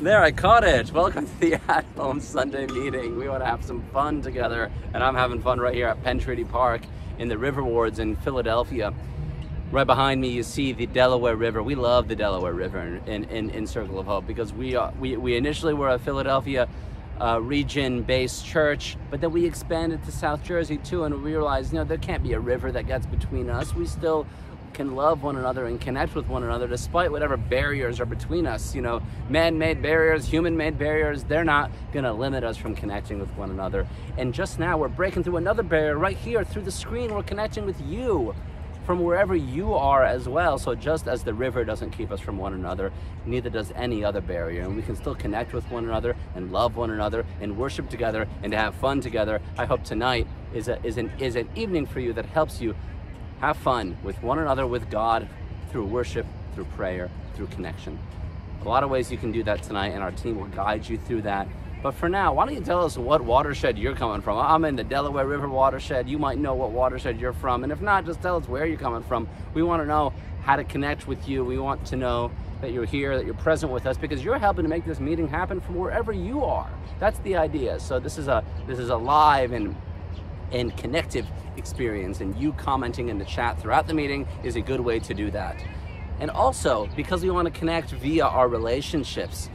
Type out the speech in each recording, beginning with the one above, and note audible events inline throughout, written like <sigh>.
There, I caught it. Welcome to the <laughs> At Home Sunday meeting. We want to have some fun together, and I'm having fun right here at Penn Treaty Park in the River Wards in Philadelphia. Right behind me, you see the Delaware River. We love the Delaware River in, in, in Circle of Hope because we, are, we, we initially were a Philadelphia uh, region-based church, but then we expanded to South Jersey too, and we realized, you know, there can't be a river that gets between us. We still can love one another and connect with one another despite whatever barriers are between us. You know, man-made barriers, human-made barriers, they're not gonna limit us from connecting with one another. And just now we're breaking through another barrier right here through the screen. We're connecting with you from wherever you are as well. So just as the river doesn't keep us from one another, neither does any other barrier. And we can still connect with one another and love one another and worship together and to have fun together. I hope tonight is, a, is, an, is an evening for you that helps you have fun with one another, with God, through worship, through prayer, through connection. A lot of ways you can do that tonight and our team will guide you through that but for now, why don't you tell us what watershed you're coming from? I'm in the Delaware River watershed. You might know what watershed you're from. And if not, just tell us where you're coming from. We want to know how to connect with you. We want to know that you're here, that you're present with us, because you're helping to make this meeting happen from wherever you are. That's the idea. So this is a this is a live and and connective experience, and you commenting in the chat throughout the meeting is a good way to do that. And also, because we want to connect via our relationships,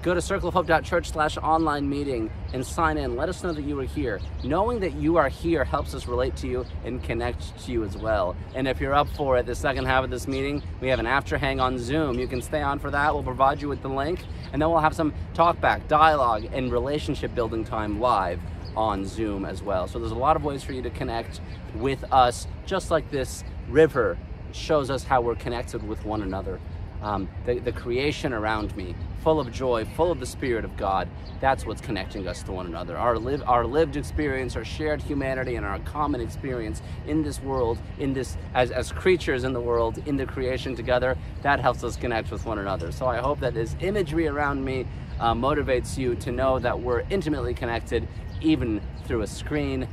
Go to circleofhope.church slash online meeting and sign in. Let us know that you are here. Knowing that you are here helps us relate to you and connect to you as well. And if you're up for it, the second half of this meeting, we have an after hang on Zoom. You can stay on for that. We'll provide you with the link. And then we'll have some talkback, dialogue, and relationship building time live on Zoom as well. So there's a lot of ways for you to connect with us, just like this river shows us how we're connected with one another. Um, the, the creation around me, full of joy, full of the Spirit of God. That's what's connecting us to one another. Our, live, our lived experience, our shared humanity, and our common experience in this world, in this as, as creatures in the world, in the creation together, that helps us connect with one another. So I hope that this imagery around me uh, motivates you to know that we're intimately connected, even through a screen.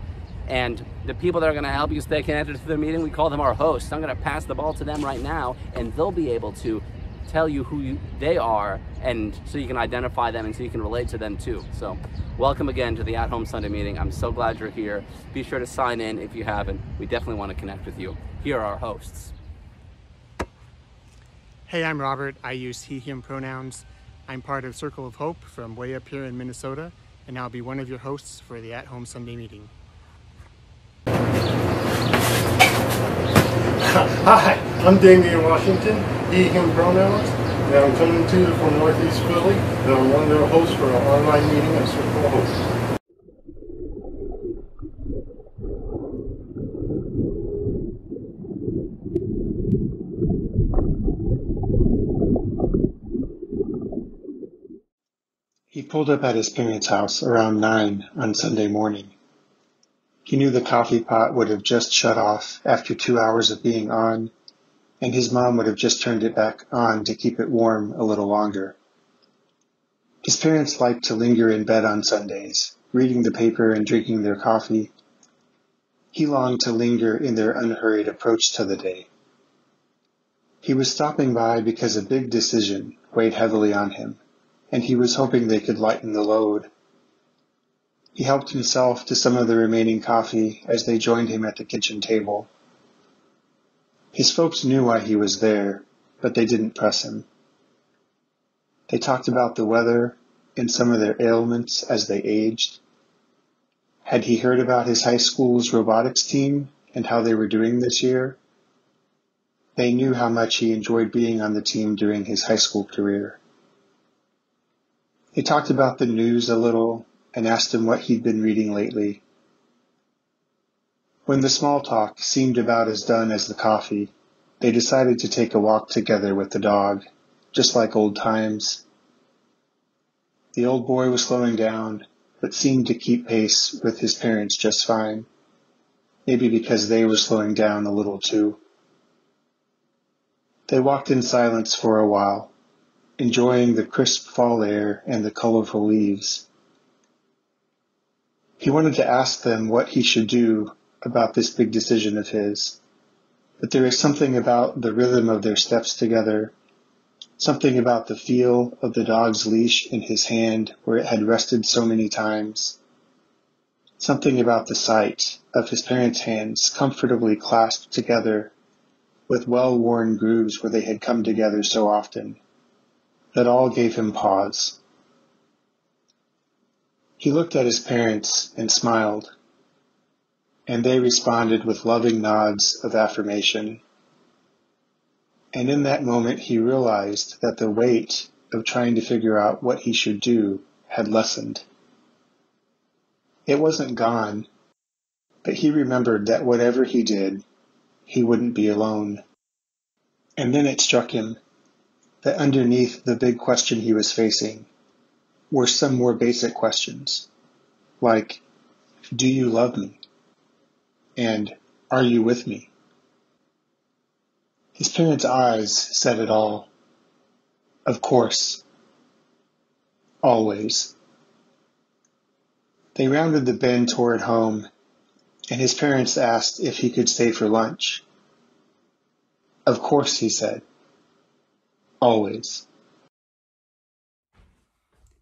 And the people that are gonna help you stay connected to the meeting, we call them our hosts. I'm gonna pass the ball to them right now, and they'll be able to tell you who you, they are and so you can identify them and so you can relate to them too. So welcome again to the At Home Sunday meeting. I'm so glad you're here. Be sure to sign in if you haven't. We definitely want to connect with you. Here are our hosts. Hey, I'm Robert. I use he, him pronouns. I'm part of Circle of Hope from way up here in Minnesota, and I'll be one of your hosts for the At Home Sunday meeting. Hi, I'm Damian Washington, he, him pronouns, and I'm coming to you from Northeast Philly, and I'm one of their hosts for an online meeting at Circle Hope. He pulled up at his parents' house around 9 on Sunday morning. He knew the coffee pot would have just shut off after two hours of being on, and his mom would have just turned it back on to keep it warm a little longer. His parents liked to linger in bed on Sundays, reading the paper and drinking their coffee. He longed to linger in their unhurried approach to the day. He was stopping by because a big decision weighed heavily on him, and he was hoping they could lighten the load he helped himself to some of the remaining coffee as they joined him at the kitchen table. His folks knew why he was there, but they didn't press him. They talked about the weather and some of their ailments as they aged. Had he heard about his high school's robotics team and how they were doing this year? They knew how much he enjoyed being on the team during his high school career. They talked about the news a little and asked him what he'd been reading lately. When the small talk seemed about as done as the coffee, they decided to take a walk together with the dog, just like old times. The old boy was slowing down, but seemed to keep pace with his parents just fine, maybe because they were slowing down a little too. They walked in silence for a while, enjoying the crisp fall air and the colorful leaves. He wanted to ask them what he should do about this big decision of his, but there was something about the rhythm of their steps together Something about the feel of the dog's leash in his hand where it had rested so many times. Something about the sight of his parents' hands comfortably clasped together with well-worn grooves where they had come together so often. That all gave him pause. He looked at his parents and smiled, and they responded with loving nods of affirmation. And in that moment he realized that the weight of trying to figure out what he should do had lessened. It wasn't gone, but he remembered that whatever he did, he wouldn't be alone. And then it struck him that underneath the big question he was facing were some more basic questions, like, do you love me? And are you with me? His parents' eyes said it all. Of course. Always. They rounded the bend toward home, and his parents asked if he could stay for lunch. Of course, he said. Always.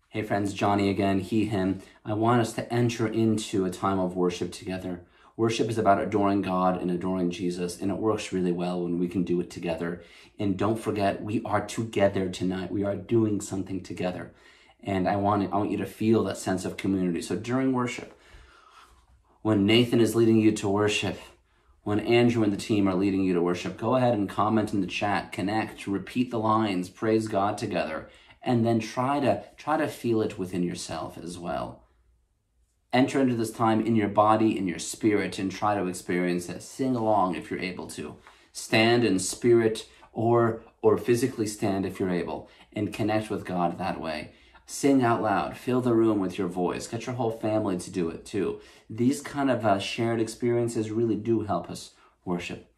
Hey friends, Johnny again, he, him. I want us to enter into a time of worship together. Worship is about adoring God and adoring Jesus, and it works really well when we can do it together. And don't forget, we are together tonight. We are doing something together. And I want, I want you to feel that sense of community. So during worship, when Nathan is leading you to worship, when Andrew and the team are leading you to worship, go ahead and comment in the chat, connect, repeat the lines, praise God together, and then try to try to feel it within yourself as well. Enter into this time in your body, in your spirit, and try to experience it. Sing along if you're able to. Stand in spirit or or physically stand if you're able and connect with God that way. Sing out loud, fill the room with your voice. Get your whole family to do it too. These kind of uh, shared experiences really do help us worship.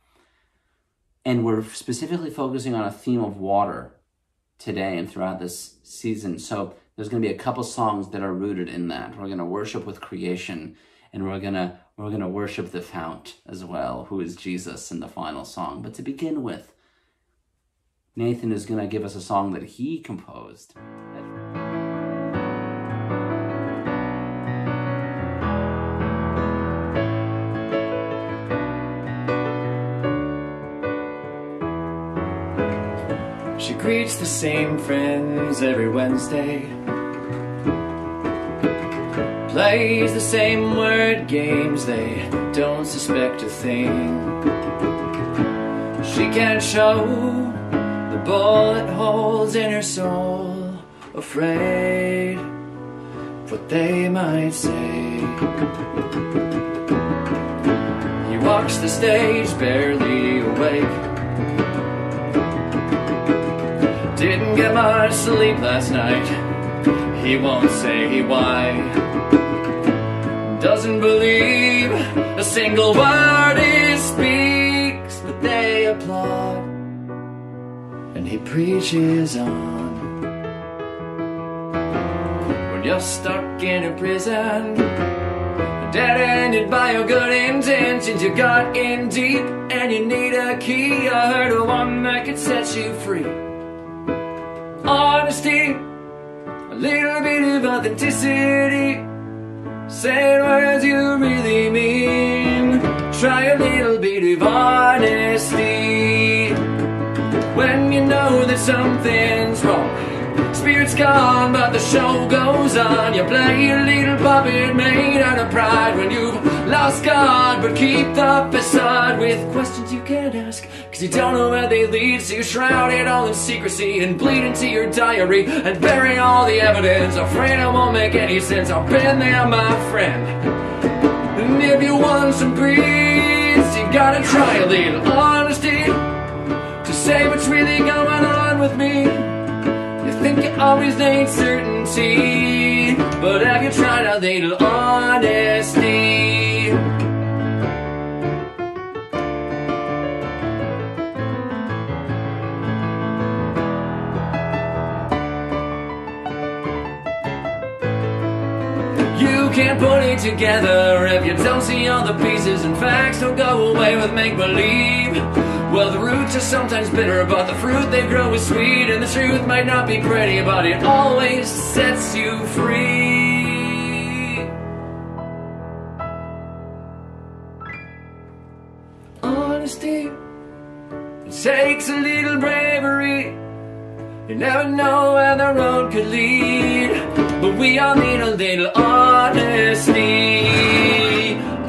And we're specifically focusing on a theme of water today and throughout this season. So there's going to be a couple songs that are rooted in that. We're going to worship with creation and we're going to we're going to worship the fount as well, who is Jesus in the final song. But to begin with, Nathan is going to give us a song that he composed. Greets the same friends every Wednesday. Plays the same word games, they don't suspect a thing. She can't show the bullet holes in her soul, afraid what they might say. He walks the stage barely awake. Didn't get much sleep last night. He won't say why. Doesn't believe a single word he speaks, but they applaud. And he preaches on. When you're stuck in a prison, dead ended by your good intentions, you got in deep and you need a key. I heard one that could set you free honesty, a little bit of authenticity, saying words you really mean. Try a little bit of honesty when you know that something's wrong. Spirit's gone, but the show goes on. You play a little puppet made out of pride when you've lost God, but keep the facade with questions you can't ask. Cause you don't know where they lead, so you shroud it all in secrecy and bleed into your diary and bury all the evidence. Afraid it won't make any sense. I've been there, my friend. And if you want some peace, you gotta try a little honesty to say what's really going on with me. You think you always need certainty, but have you tried a little honesty? You can't put it together if you don't see all the pieces and facts. Don't go away with make believe. Well, the roots are sometimes bitter, but the fruit they grow is sweet. And the truth might not be pretty, but it always sets you free. Takes a little bravery. You never know where the road could lead, but we all need a little honesty.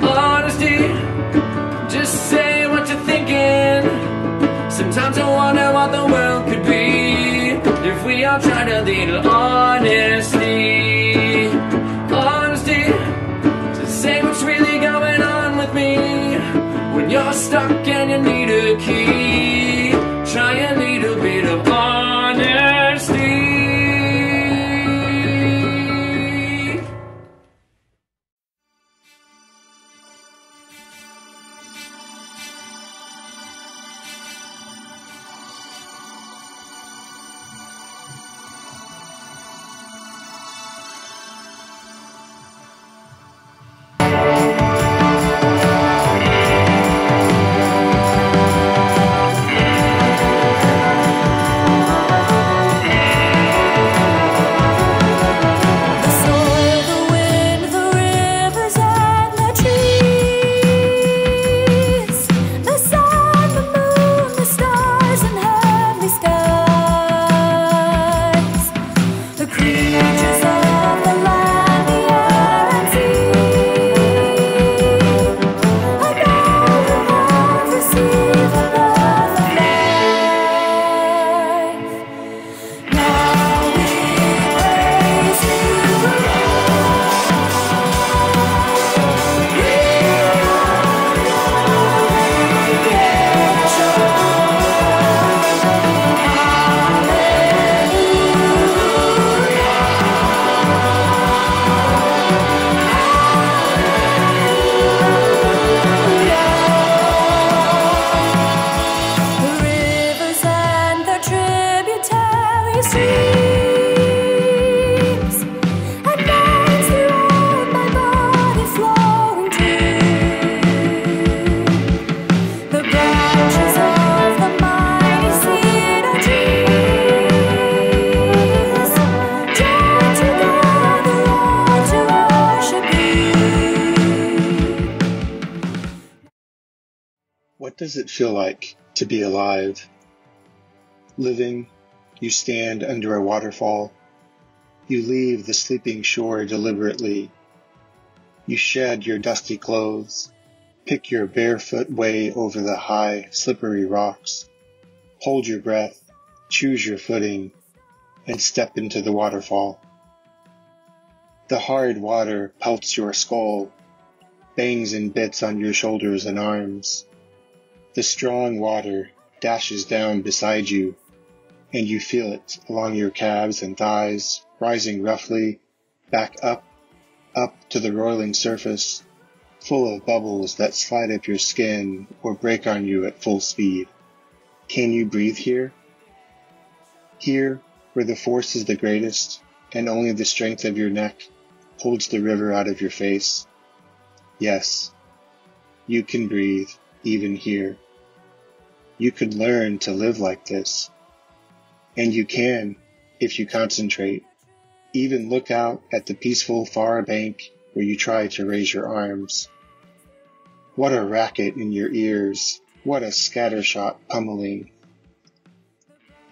Honesty, just say what you're thinking. Sometimes I wonder what the world could be if we all tried a little honesty. Honesty, to say what's really going on with me when you're stuck and you need a key. Feel like to be alive? Living, you stand under a waterfall. You leave the sleeping shore deliberately. You shed your dusty clothes, pick your barefoot way over the high, slippery rocks, hold your breath, choose your footing, and step into the waterfall. The hard water pelts your skull, bangs in bits on your shoulders and arms. The strong water dashes down beside you, and you feel it along your calves and thighs, rising roughly, back up, up to the roiling surface, full of bubbles that slide up your skin or break on you at full speed. Can you breathe here? Here, where the force is the greatest, and only the strength of your neck holds the river out of your face? Yes, you can breathe even here. You could learn to live like this. And you can, if you concentrate. Even look out at the peaceful far bank where you try to raise your arms. What a racket in your ears. What a scattershot pummeling.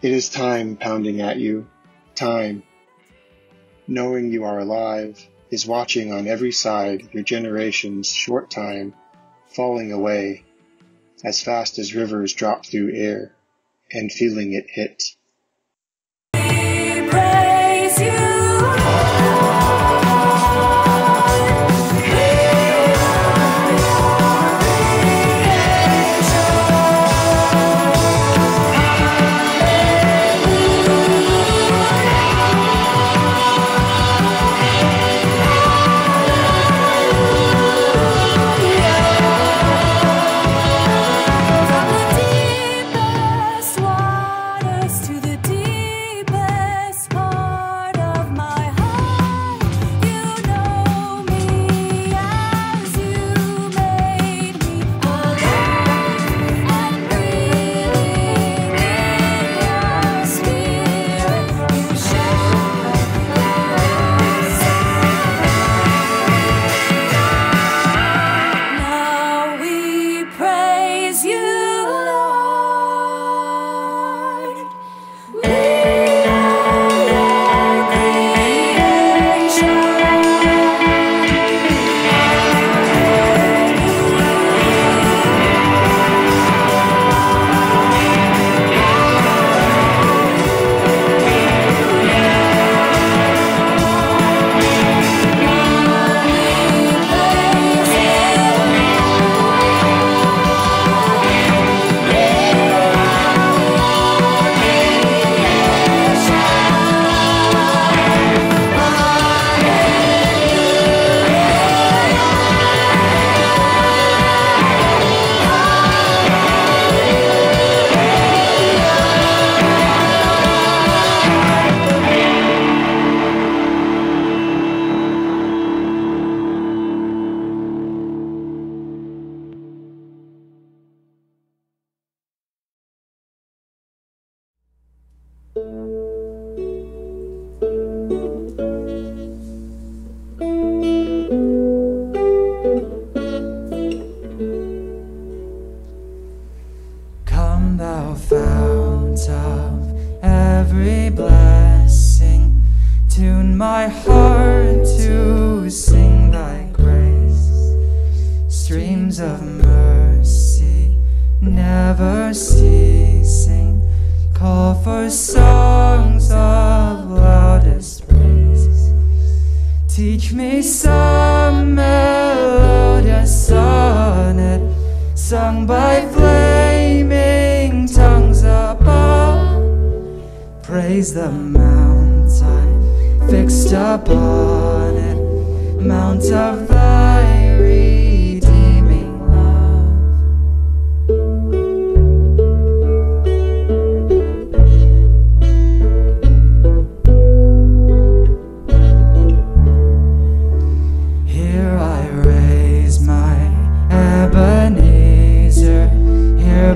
It is time pounding at you. Time. Knowing you are alive is watching on every side your generation's short time falling away as fast as rivers drop through air and feeling it hit.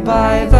By thy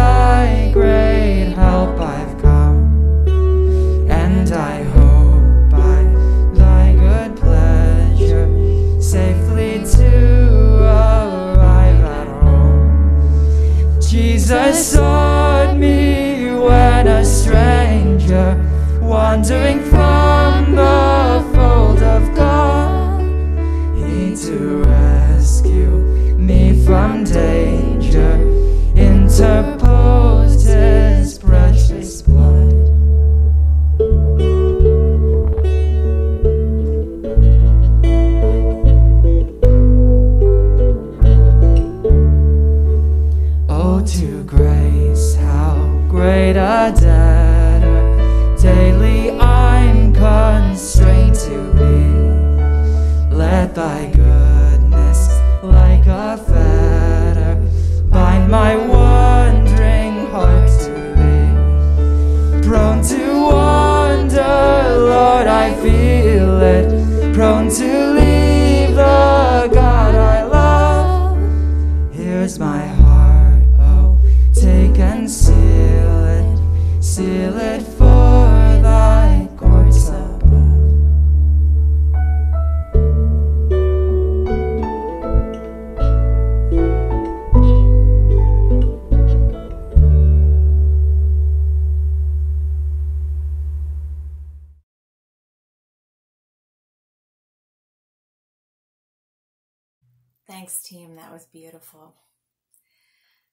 Thanks, team. That was beautiful.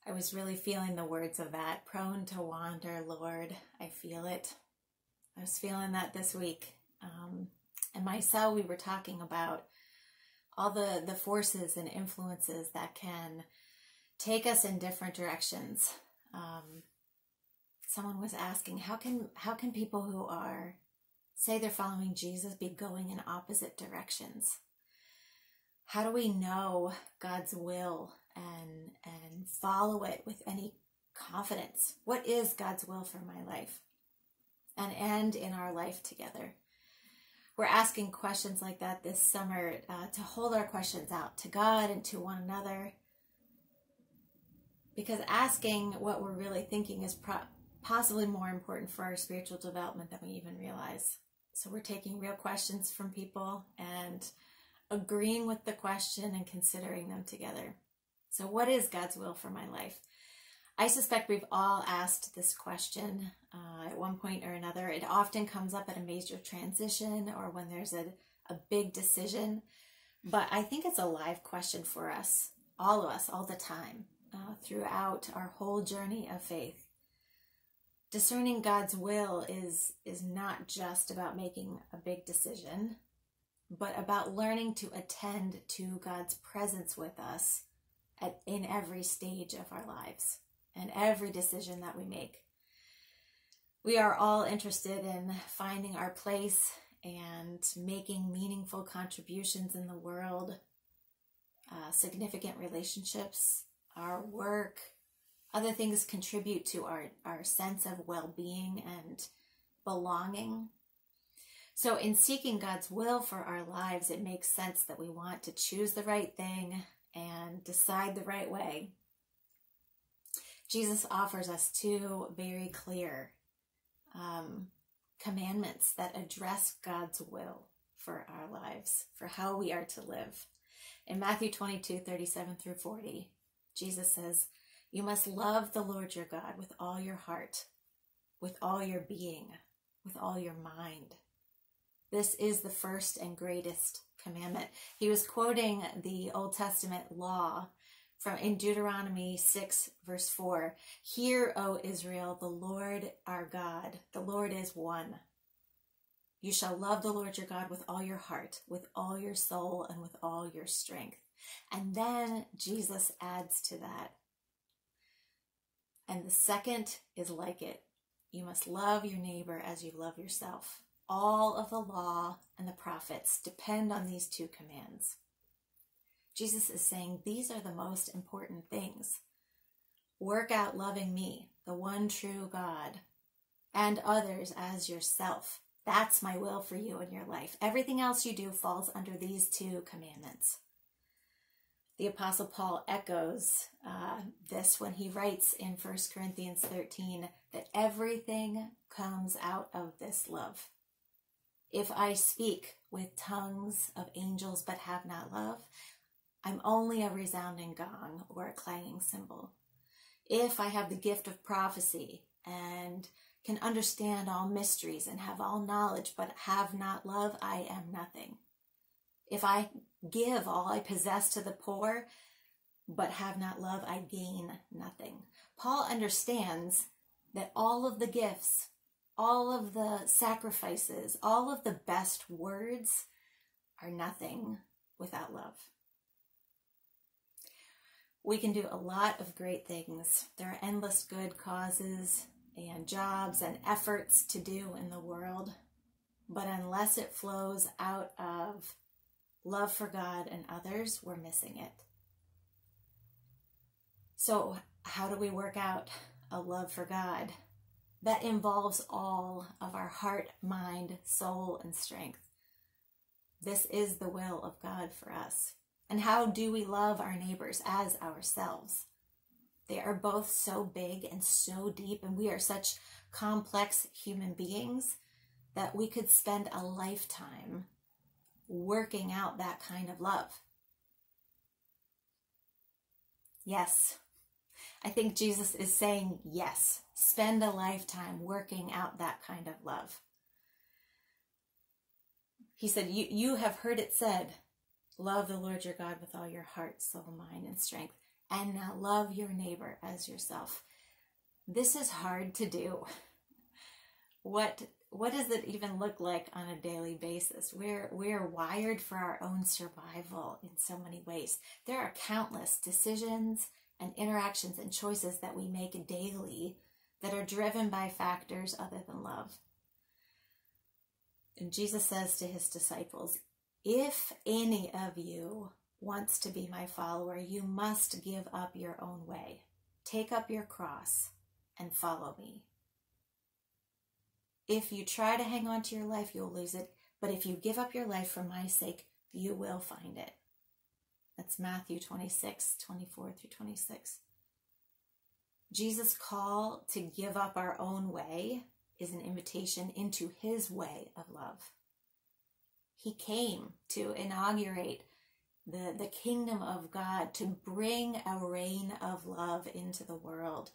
I was really feeling the words of that. Prone to wander, Lord. I feel it. I was feeling that this week. Um, and my cell, we were talking about all the, the forces and influences that can take us in different directions. Um, someone was asking, how can how can people who are say they're following Jesus be going in opposite directions? How do we know God's will and and follow it with any confidence? What is God's will for my life? And end in our life together. We're asking questions like that this summer uh, to hold our questions out to God and to one another. Because asking what we're really thinking is pro- possibly more important for our spiritual development than we even realize. So we're taking real questions from people and agreeing with the question and considering them together. So, what is God's will for my life? I suspect we've all asked this question uh, at one point or another. It often comes up at a major transition or when there's a, a big decision. But I think it's a live question for us, all of us, all the time, uh, throughout our whole journey of faith. Discerning God's will is, is not just about making a big decision, but about learning to attend to God's presence with us at, in every stage of our lives and every decision that we make. We are all interested in finding our place and making meaningful contributions in the world, uh, significant relationships, our work, other things contribute to our, our sense of well being and belonging. So, in seeking God's will for our lives, it makes sense that we want to choose the right thing and decide the right way. Jesus offers us two very clear um, commandments that address God's will for our lives, for how we are to live. In Matthew 22 37 through 40, Jesus says, You must love the Lord your God with all your heart, with all your being, with all your mind. This is the first and greatest commandment. He was quoting the Old Testament law from in Deuteronomy 6 verse 4. Hear, O Israel, the Lord our God, the Lord is one. You shall love the Lord your God with all your heart, with all your soul, and with all your strength. And then Jesus adds to that. And the second is like it. You must love your neighbor as you love yourself. All of the law and the prophets depend on these two commands. Jesus is saying these are the most important things. Work out loving me, the one true God, and others as yourself. That's my will for you in your life. Everything else you do falls under these two commandments. The Apostle Paul echoes uh, this when he writes in 1 Corinthians 13 that everything comes out of this love. If I speak with tongues of angels but have not love, I'm only a resounding gong or a clanging cymbal. If I have the gift of prophecy and can understand all mysteries and have all knowledge but have not love, I am nothing. If I give all I possess to the poor but have not love, I gain nothing. Paul understands that all of the gifts, all of the sacrifices, all of the best words are nothing without love. We can do a lot of great things. There are endless good causes and jobs and efforts to do in the world. But unless it flows out of love for God and others, we're missing it. So, how do we work out a love for God that involves all of our heart, mind, soul, and strength? This is the will of God for us. And how do we love our neighbors as ourselves? They are both so big and so deep, and we are such complex human beings that we could spend a lifetime working out that kind of love. Yes, I think Jesus is saying yes. Spend a lifetime working out that kind of love. He said, You, you have heard it said, love the Lord your God with all your heart, soul, mind, and strength and now love your neighbor as yourself. This is hard to do. <laughs> What what does it even look like on a daily basis? We're we're wired for our own survival in so many ways. There are countless decisions and interactions and choices that we make daily that are driven by factors other than love. And Jesus says to his disciples, if any of you wants to be my follower, you must give up your own way. Take up your cross and follow me. If you try to hang on to your life, you'll lose it. But if you give up your life for my sake, you will find it. That's Matthew 26, 24 through 26. Jesus' call to give up our own way is an invitation into his way of love. He came to inaugurate the, the kingdom of God, to bring a reign of love into the world.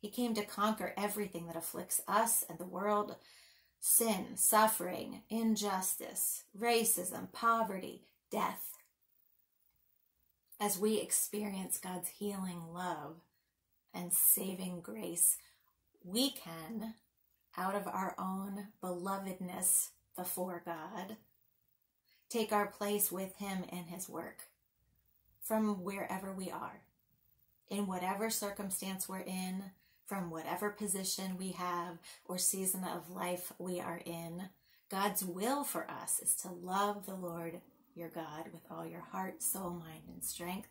He came to conquer everything that afflicts us and the world sin, suffering, injustice, racism, poverty, death. As we experience God's healing love and saving grace, we can, out of our own belovedness before God, take our place with Him in His work from wherever we are, in whatever circumstance we're in, from whatever position we have or season of life we are in. God's will for us is to love the Lord your God with all your heart, soul, mind, and strength,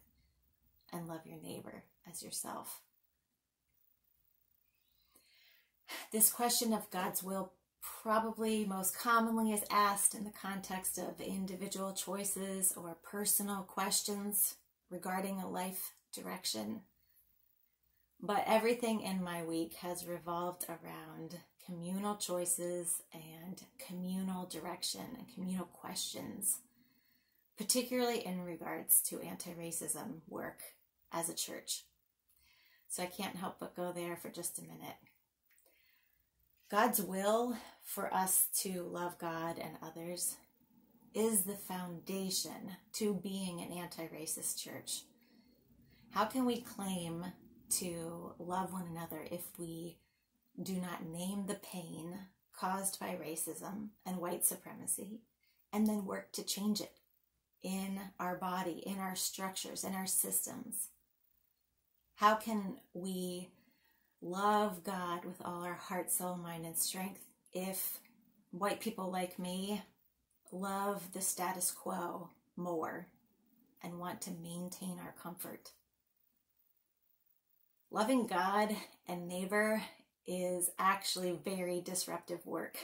and love your neighbor as yourself. This question of God's will probably most commonly is asked in the context of individual choices or personal questions regarding a life direction. But everything in my week has revolved around communal choices and communal direction and communal questions, particularly in regards to anti racism work as a church. So I can't help but go there for just a minute. God's will for us to love God and others is the foundation to being an anti racist church. How can we claim to love one another if we do not name the pain caused by racism and white supremacy and then work to change it in our body, in our structures, in our systems? How can we love God with all our heart, soul, mind, and strength if white people like me love the status quo more and want to maintain our comfort? Loving God and neighbor is actually very disruptive work.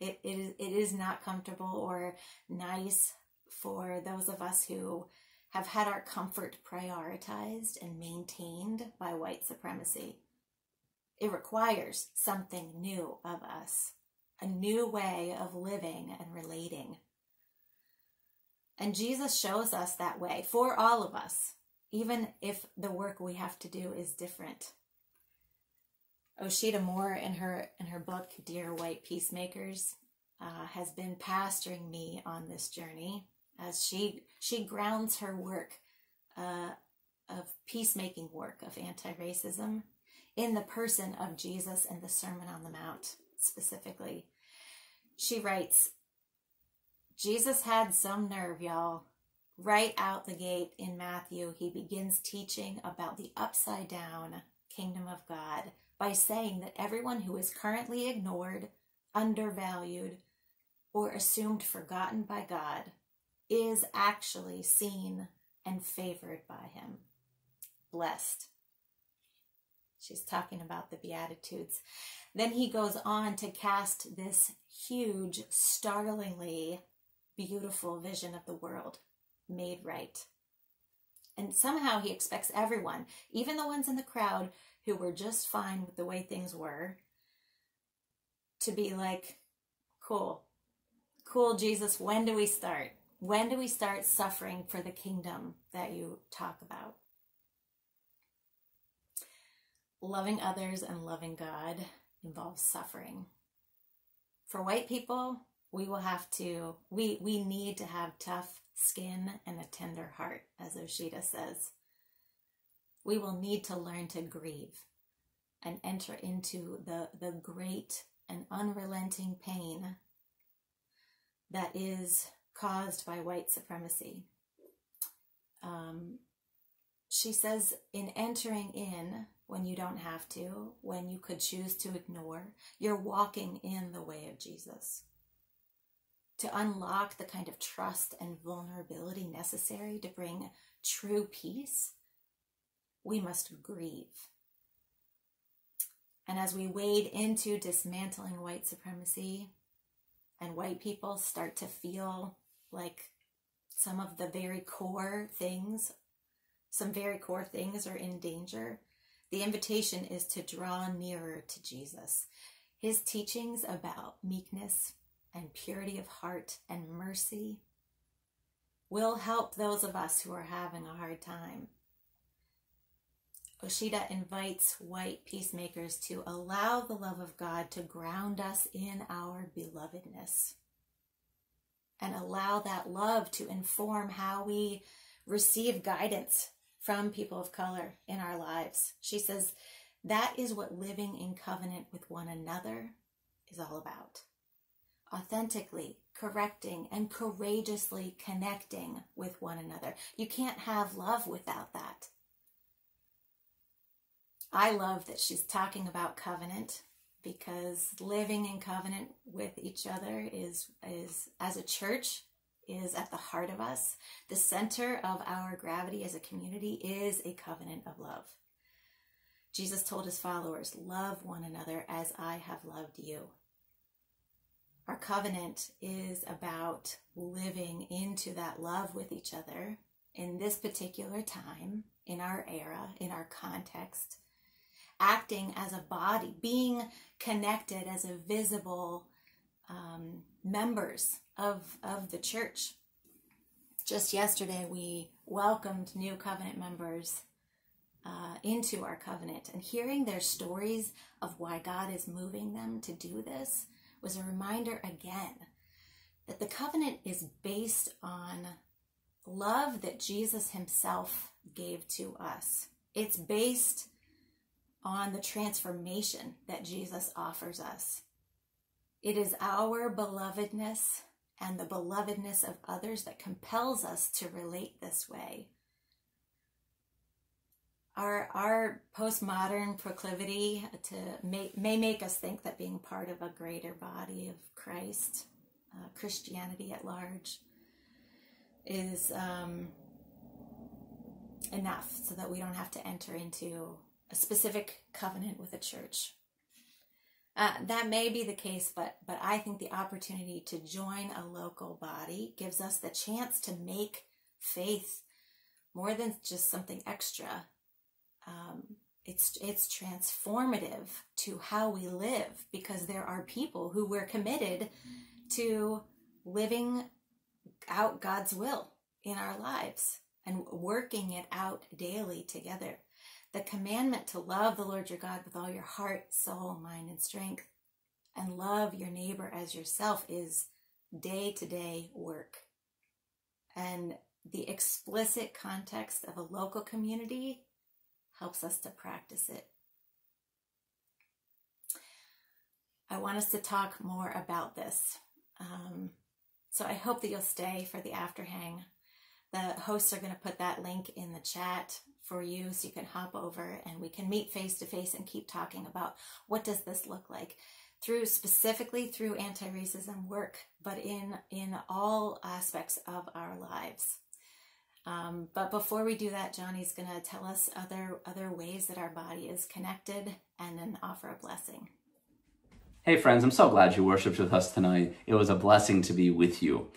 It, it, is, it is not comfortable or nice for those of us who have had our comfort prioritized and maintained by white supremacy. It requires something new of us, a new way of living and relating. And Jesus shows us that way for all of us, even if the work we have to do is different. Osheta Moore, in her in her book "Dear White Peacemakers," uh, has been pastoring me on this journey as she she grounds her work uh, of peacemaking work of anti-racism in the person of Jesus and the Sermon on the Mount specifically. She writes, Jesus had some nerve, y'all. Right out the gate in Matthew, he begins teaching about the upside down kingdom of God by saying that everyone who is currently ignored, undervalued, or assumed forgotten by God is actually seen and favored by him. Blessed. She's talking about the Beatitudes. Then he goes on to cast this huge, startlingly beautiful vision of the world made right. And somehow he expects everyone, even the ones in the crowd who were just fine with the way things were, to be like, cool, cool, Jesus, when do we start? When do we start suffering for the kingdom that you talk about? Loving others and loving God involves suffering. For white people, we will have to, we, we need to have tough skin and a tender heart, as Osheta says. We will need to learn to grieve and enter into the, the great and unrelenting pain that is caused by white supremacy. Um, she says, in entering in when you don't have to, when you could choose to ignore, you're walking in the way of Jesus. To unlock the kind of trust and vulnerability necessary to bring true peace, we must grieve. And as we wade into dismantling white supremacy, and white people start to feel like some of the very core things, some very core things are in danger, the invitation is to draw nearer to Jesus. His teachings about meekness and purity of heart and mercy will help those of us who are having a hard time. Osheta invites white peacemakers to allow the love of God to ground us in our belovedness and allow that love to inform how we receive guidance from people of color in our lives. She says that is what living in covenant with one another is all about. Authentically correcting and courageously connecting with one another. You can't have love without that. I love that she's talking about covenant because living in covenant with each other is is as a church is at the heart of us. The center of our gravity as a community is a covenant of love. Jesus told his followers, Love one another as I have loved you. Our covenant is about living into that love with each other in this particular time, in our era, in our context, acting as a body, being connected as a visible um, members of, of the church. Just yesterday, we welcomed new covenant members uh, into our covenant and hearing their stories of why God is moving them to do this was a reminder again that the covenant is based on love that Jesus himself gave to us. It's based on the transformation that Jesus offers us. It is our belovedness and the belovedness of others that compels us to relate this way. Our, our postmodern proclivity to may, may make us think that being part of a greater body of Christ, uh, Christianity at large, is um, enough so that we don't have to enter into a specific covenant with a church. Uh, that may be the case, but but I think the opportunity to join a local body gives us the chance to make faith more than just something extra. Um, it's it's transformative to how we live because there are people who we're committed to living out God's will in our lives and working it out daily together. The commandment to love the Lord your God with all your heart, soul, mind, and strength, and love your neighbor as yourself is day to day work. And the explicit context of a local community helps us to practice it. I want us to talk more about this. Um, so I hope that you'll stay for the afterhang. The hosts are going to put that link in the chat for you so you can hop over and we can meet face to face and keep talking about what does this look like through specifically through anti-racism work but in in all aspects of our lives um, but before we do that johnny's going to tell us other other ways that our body is connected and then offer a blessing Hey, friends, I'm so glad you worshiped with us tonight. It was a blessing to be with you.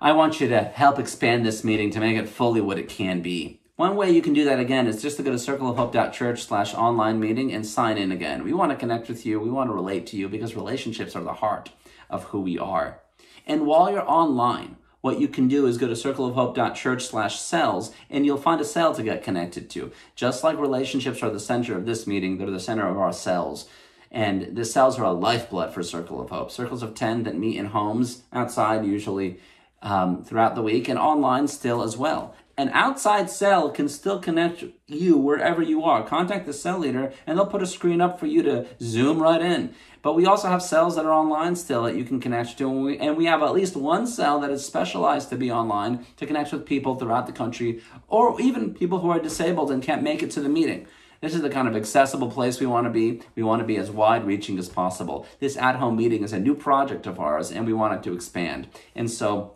I want you to help expand this meeting to make it fully what it can be. One way you can do that again is just to go to circleofhope.church slash online meeting and sign in again. We want to connect with you. We want to relate to you because relationships are the heart of who we are. And while you're online, what you can do is go to circleofhope.church slash cells and you'll find a cell to get connected to. Just like relationships are the center of this meeting, they're the center of our cells. And the cells are a lifeblood for Circle of Hope. Circles of 10 that meet in homes outside usually um, throughout the week and online still as well. An outside cell can still connect you wherever you are. Contact the cell leader and they'll put a screen up for you to zoom right in. But we also have cells that are online still that you can connect to. And we, and we have at least one cell that is specialized to be online to connect with people throughout the country or even people who are disabled and can't make it to the meeting. This is the kind of accessible place we want to be. We want to be as wide reaching as possible. This at home meeting is a new project of ours and we want it to expand. And so,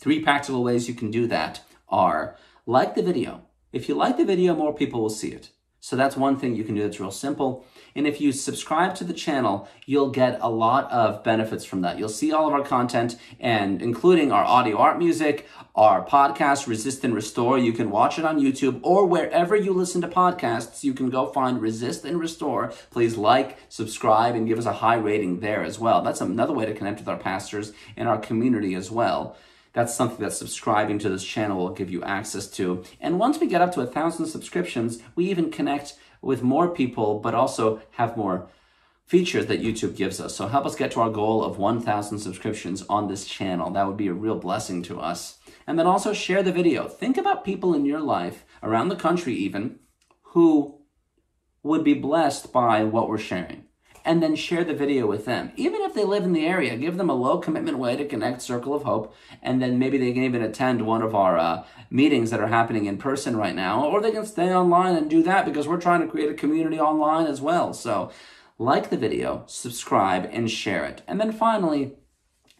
three practical ways you can do that are like the video. If you like the video, more people will see it. So that's one thing you can do that's real simple. And if you subscribe to the channel, you'll get a lot of benefits from that. You'll see all of our content and including our audio art music, our podcast, Resist and Restore. You can watch it on YouTube or wherever you listen to podcasts, you can go find Resist and Restore. Please like, subscribe, and give us a high rating there as well. That's another way to connect with our pastors and our community as well. That's something that subscribing to this channel will give you access to. And once we get up to a thousand subscriptions, we even connect with more people, but also have more features that YouTube gives us. So help us get to our goal of 1,000 subscriptions on this channel. That would be a real blessing to us. And then also share the video. Think about people in your life, around the country even, who would be blessed by what we're sharing and then share the video with them. Even if they live in the area, give them a low commitment way to connect Circle of Hope, and then maybe they can even attend one of our uh, meetings that are happening in person right now, or they can stay online and do that because we're trying to create a community online as well. So, like the video, subscribe, and share it. And then finally,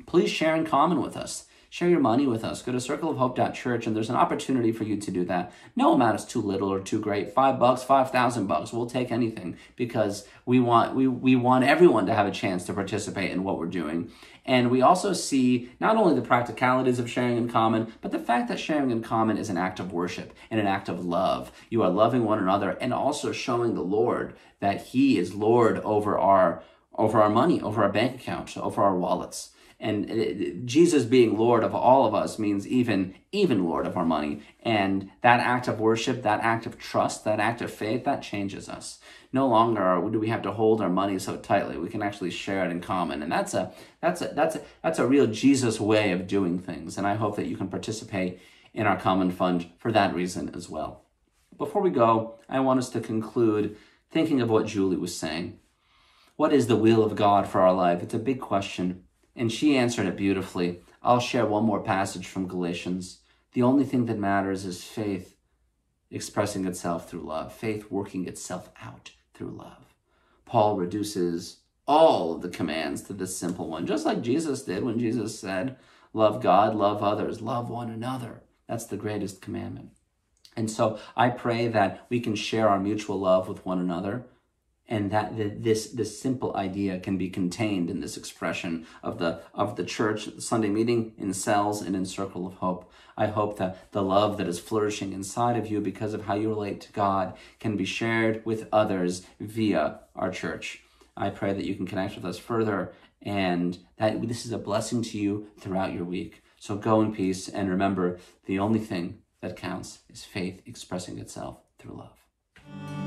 please share in common with us share your money with us. Go to circleofhope.church and there's an opportunity for you to do that. No amount is too little or too great. Five bucks, five thousand bucks. We'll take anything because we want we, we want everyone to have a chance to participate in what we're doing. And we also see not only the practicalities of sharing in common, but the fact that sharing in common is an act of worship and an act of love. You are loving one another and also showing the Lord that He is Lord over our over our money, over our bank account, over our wallets. And uh, Jesus being Lord of all of us means even even Lord of our money. And that act of worship, that act of trust, that act of faith, that changes us. No longer do we have to hold our money so tightly. We can actually share it in common, and that's a that's a that's a that's a real Jesus way of doing things. And I hope that you can participate in our common fund for that reason as well. Before we go, I want us to conclude thinking of what Julie was saying. What is the will of God for our life? It's a big question. And she answered it beautifully. I'll share one more passage from Galatians. The only thing that matters is faith expressing itself through love, faith working itself out through love. Paul reduces all of the commands to this simple one, just like Jesus did when Jesus said, Love God, love others, love one another. That's the greatest commandment. And so I pray that we can share our mutual love with one another and that this this simple idea can be contained in this expression of the of the church the sunday meeting in cells and in circle of hope. I hope that the love that is flourishing inside of you because of how you relate to god can be shared with others via our church. I pray that you can connect with us further and that this is a blessing to you throughout your week. So go in peace and remember the only thing that counts is faith expressing itself through love